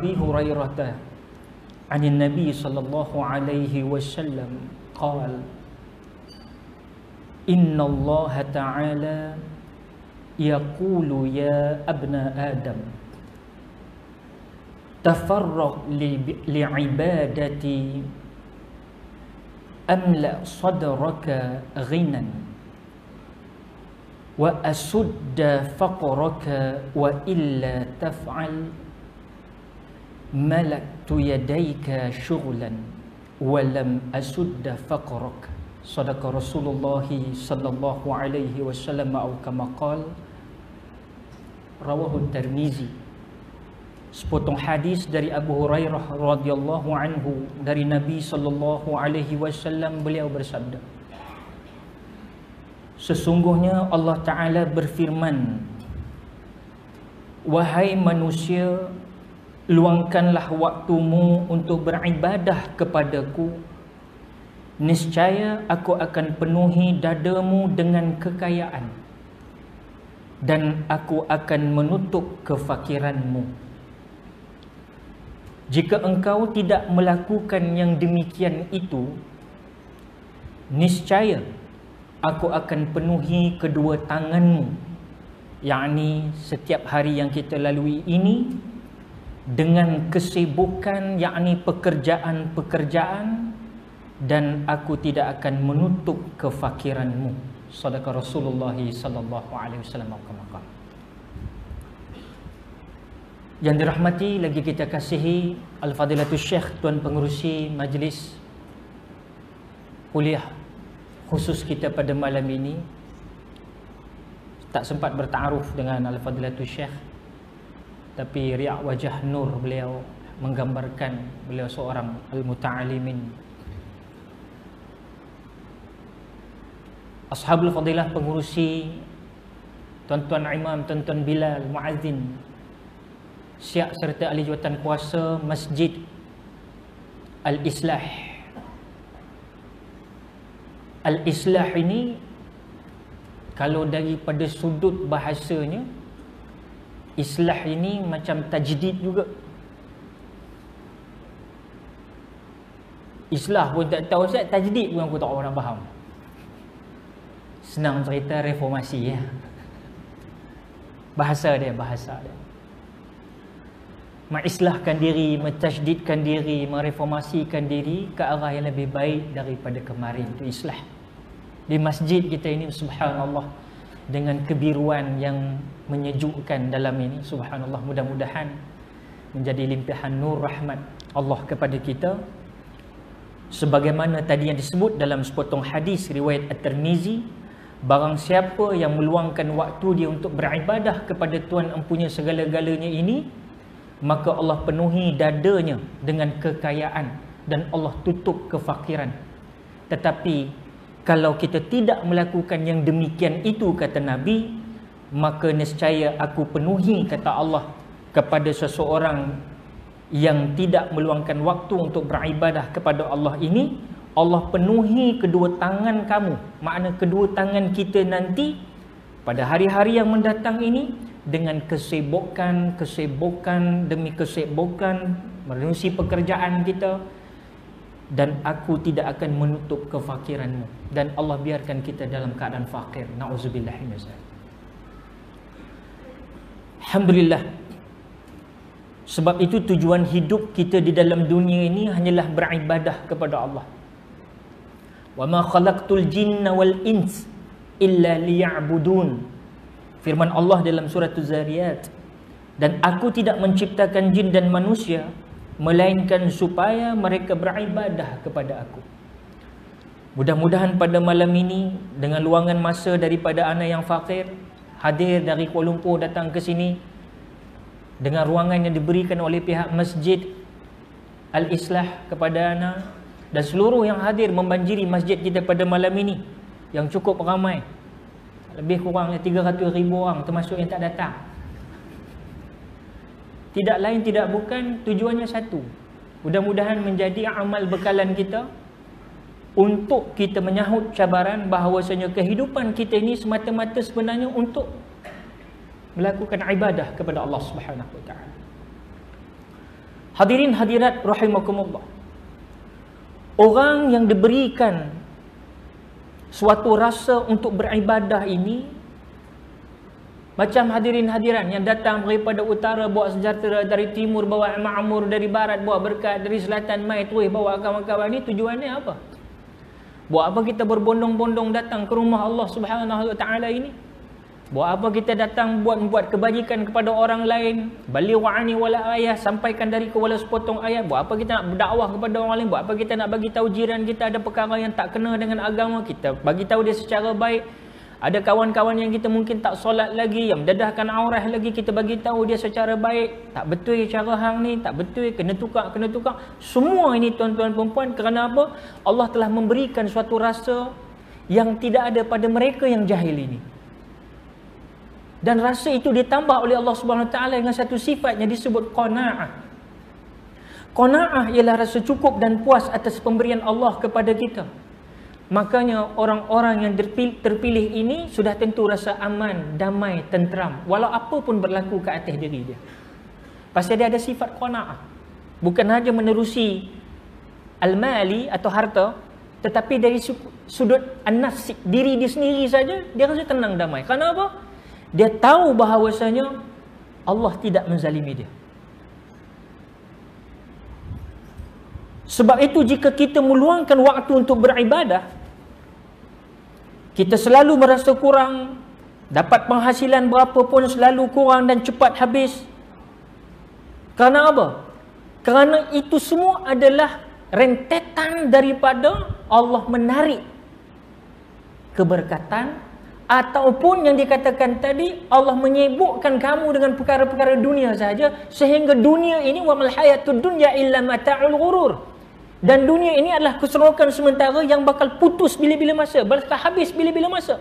أبي هريرة عن النبي صلى الله عليه وسلم قال إن الله تعالى يقول يا أبن آدم تفرغ لعبادتي أملأ صدرك غنى وأسد فقرك وإلا تفعل malaktu yadaika syughlan wa lam asudda faqrak. Sadaqa rasulullah sallallahu alaihi wasallam au kama qal. Rawahu tirmizi sepotong hadis dari Abu Hurairah radhiyallahu anhu dari Nabi sallallahu alaihi wasallam beliau bersabda Sesungguhnya Allah Ta'ala berfirman Wahai manusia luangkanlah waktumu untuk beribadah kepadaku. Niscaya aku akan penuhi dadamu dengan kekayaan. Dan aku akan menutup kefakiranmu. Jika engkau tidak melakukan yang demikian itu niscaya aku akan penuhi kedua tanganmu. Yakni setiap hari yang kita lalui ini dengan kesibukan yakni pekerjaan-pekerjaan dan aku tidak akan menutup kefakiranmu. Sadaqah Rasulullah sallallahu alaihi wasallam Yang dirahmati lagi kita kasihi Al-Fadilatul Syekh Tuan Pengurusi Majlis Kuliah khusus kita pada malam ini. Tak sempat bertaaruf dengan Al-Fadilatul Syekh Tapi riak wajah nur beliau Menggambarkan beliau seorang Al-Muta'alimin. Ashabul Fadilah Pengurusi Tuan-tuan Imam, Tuan-tuan Bilal, Muazzin Syiak serta ahli jawatan kuasa Masjid Al-Islah. Al-Islah ini Kalau daripada sudut bahasanya Islah ini macam tajdid juga. Islah pun tak tahu Ustaz. Tajdid pun aku tak orang faham. Senang cerita reformasi ya. Bahasa dia, bahasa dia. Mengislahkan diri, mentasydidkan diri, mereformasikan diri ke arah yang lebih baik daripada kemarin. Itu islah. Di masjid kita ini subhanallah dengan kebiruan yang menyejukkan dalam ini. Subhanallah mudah-mudahan menjadi limpahan nur rahmat Allah kepada kita. Sebagaimana tadi yang disebut dalam sepotong hadis riwayat At-Tirmizi barang siapa yang meluangkan waktu dia untuk beribadah kepada Tuhan empunya segala-galanya ini maka Allah penuhi dadanya dengan kekayaan dan Allah tutup kefakiran. Tetapi kalau kita tidak melakukan yang demikian itu kata Nabi maka nescaya aku penuhi kata Allah kepada seseorang yang tidak meluangkan waktu untuk beribadah kepada Allah ini Allah penuhi kedua tangan kamu. Makna kedua tangan kita nanti pada hari-hari yang mendatang ini dengan kesibukan, kesibukan demi kesibukan melalui pekerjaan kita dan aku tidak akan menutup kefakiranmu dan Allah biarkan kita dalam keadaan fakir. Nauzubillah min Alhamdulillah. Sebab itu tujuan hidup kita di dalam dunia ini hanyalah beribadah kepada Allah. Wa ma khalaqtul jinna wal ins illa liya'budun firman Allah dalam surah Az-Zariyat dan aku tidak menciptakan jin dan manusia melainkan supaya mereka beribadah kepada aku. Mudah-mudahan pada malam ini dengan luangan masa daripada anak yang fakir hadir dari Kuala Lumpur datang ke sini dengan ruangan yang diberikan oleh pihak masjid Al-Islah kepada anak dan seluruh yang hadir membanjiri masjid kita pada malam ini yang cukup ramai. Lebih kurangnya 300 ribu orang termasuk yang tak datang tidak lain tidak bukan tujuannya satu mudah-mudahan menjadi amal bekalan kita untuk kita menyahut cabaran bahawasanya kehidupan kita ini semata-mata sebenarnya untuk melakukan ibadah kepada Allah Subhanahu wa taala Hadirin hadirat rahimakumullah. Orang yang diberikan suatu rasa untuk beribadah ini macam hadirin hadiran yang datang daripada utara bawa sejahtera dari timur bawa ma'mur dari barat bawa berkat dari selatan mai terus bawa kawan-kawan ni tujuannya apa? Buat apa kita berbondong-bondong datang ke rumah Allah Subhanahu Wa Taala ini? Buat apa kita datang buat buat kebajikan kepada orang lain? Bali wa'ani wala ayah sampaikan dari ke wala sepotong ayat. Buat apa kita nak berdakwah kepada orang lain? Buat apa kita nak bagi tahu jiran kita ada perkara yang tak kena dengan agama kita? Bagi tahu dia secara baik. Ada kawan-kawan yang kita mungkin tak solat lagi, yang mendedahkan aurah lagi, kita bagi tahu dia secara baik. Tak betul cara hang ni, tak betul, kena tukar, kena tukar. Semua ini tuan-tuan perempuan kerana apa? Allah telah memberikan suatu rasa yang tidak ada pada mereka yang jahil ini. Dan rasa itu ditambah oleh Allah Subhanahu Taala dengan satu sifat yang disebut qanaah. Qanaah ialah rasa cukup dan puas atas pemberian Allah kepada kita. Makanya orang-orang yang terpilih ini sudah tentu rasa aman, damai, tenteram. Walau apa pun berlaku ke atas diri dia. Pasti dia ada sifat qana'ah. Bukan saja menerusi al-mali atau harta. Tetapi dari sudut an-nafsi, diri dia sendiri saja, dia rasa tenang, damai. Kerana apa? Dia tahu bahawasanya Allah tidak menzalimi dia. Sebab itu jika kita meluangkan waktu untuk beribadah, kita selalu merasa kurang. Dapat penghasilan berapa pun selalu kurang dan cepat habis. Kerana apa? Kerana itu semua adalah rentetan daripada Allah menarik keberkatan ataupun yang dikatakan tadi Allah menyibukkan kamu dengan perkara-perkara dunia saja sehingga dunia ini wa mal hayatud dunya illa mata'ul ghurur dan dunia ini adalah keserokan sementara yang bakal putus bila-bila masa, bakal habis bila-bila masa.